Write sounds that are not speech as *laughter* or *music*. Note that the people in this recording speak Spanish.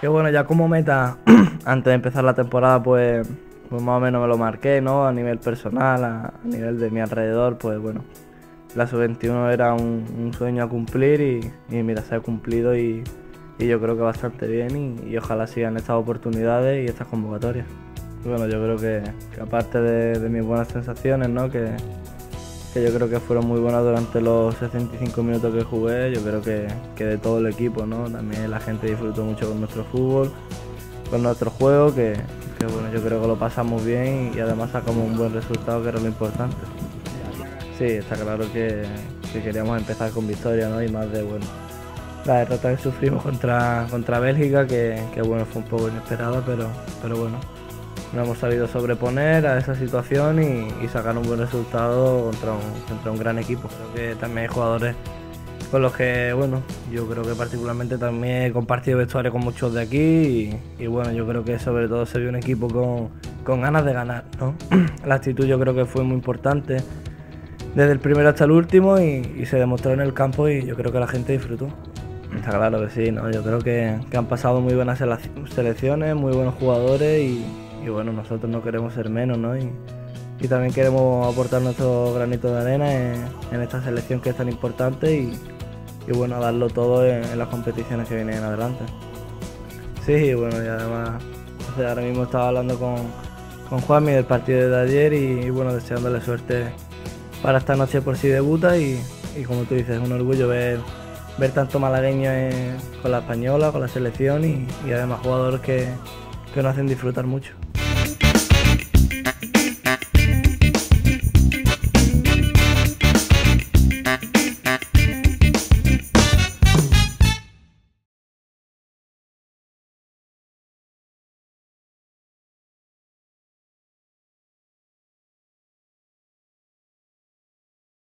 Que bueno, ya como meta, *clears throat* antes de empezar la temporada, pues, pues más o menos me lo marqué, ¿no? A nivel personal, a, nivel de mi alrededor, pues bueno, la sub-21 era un, sueño a cumplir y, mira, se ha cumplido y, yo creo que bastante bien y, ojalá sigan estas oportunidades y estas convocatorias. Bueno, yo creo que, aparte de, mis buenas sensaciones, ¿no? Que, que yo creo que fueron muy buenas durante los 65 minutos que jugué, yo creo que, de todo el equipo, ¿no? También la gente disfrutó mucho con nuestro fútbol, con nuestro juego, que, bueno, yo creo que lo pasamos bien y además sacamos un buen resultado que era lo importante. Sí, está claro que, queríamos empezar con victoria, ¿no? Y más de, bueno, la derrota que sufrimos contra, contra Bélgica, que, bueno, fue un poco inesperada, pero, pero bueno, nos hemos sabido sobreponer a esa situación y, sacar un buen resultado contra un, contra un gran equipo. Creo que también hay jugadores con los que, bueno, yo creo que particularmente también he compartido vestuario con muchos de aquí y, bueno, yo creo que sobre todo se vio un equipo con, ganas de ganar, ¿no? *clears throat* La actitud yo creo que fue muy importante desde el primero hasta el último y, se demostró en el campo y yo creo que la gente disfrutó. Está claro que sí, ¿no? Yo creo que, que han pasado muy buenas selecciones, muy buenos jugadores y, y bueno, nosotros no queremos ser menos, ¿no? Y, también queremos aportar nuestro granito de arena en, esta selección que es tan importante y, bueno, darlo todo en, las competiciones que vienen adelante. Sí, bueno, y además ahora mismo estaba hablando con, con Juanmi del partido de ayer y, bueno, deseándole suerte para esta noche por si debuta y, como tú dices, es un orgullo ver, ver tanto malagueño con la española, con la selección y, además jugadores que, que nos hacen disfrutar mucho.